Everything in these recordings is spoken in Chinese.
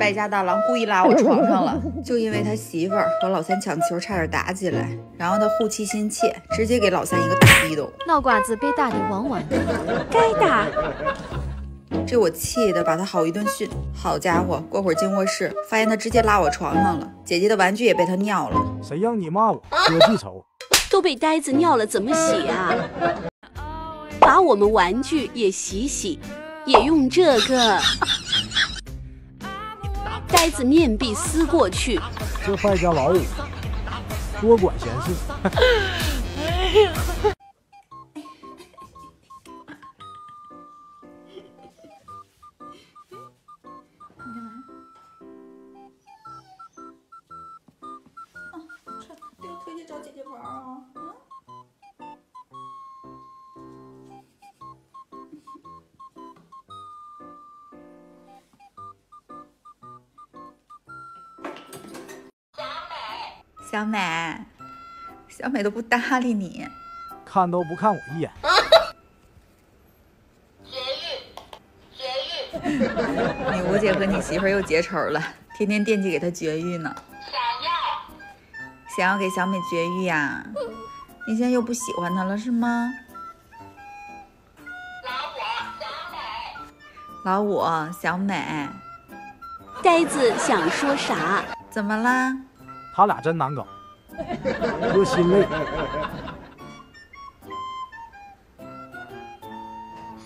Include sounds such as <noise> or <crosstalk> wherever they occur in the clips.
败家大郎故意拉我 <laughs> 床上了，就因为他媳妇儿和老三抢球，差点打起来，然后他护妻心切，直接给老三一个大逼斗。闹瓜子被打的汪汪的，<laughs> 该打。这我气的把他好一顿训。好家伙，过会儿进卧室，发现他直接拉我床上了，姐姐的玩具也被他尿了。谁让你骂我？哥记仇。<laughs> 都被呆子尿了，怎么洗啊？把我们玩具也洗洗，也用这个。呆子面壁思过去，这败家老五多管闲事。哎呀！<laughs> 小美，小美都不搭理你，看都不看我一眼。绝育，绝育。你五姐和你媳妇又结仇了，天天惦记给她绝育呢。想要，想要给小美绝育呀？你现在又不喜欢她了是吗？老五，小美。老五，小美，呆子想说啥？怎么啦？他俩真难搞，哥心累。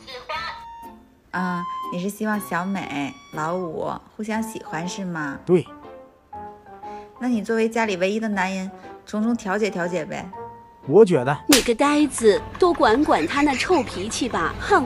喜欢，啊，你是希望小美、老五互相喜欢是吗？对，那你作为家里唯一的男人，从中调解调解呗。我觉得你个呆子，多管管他那臭脾气吧！哼。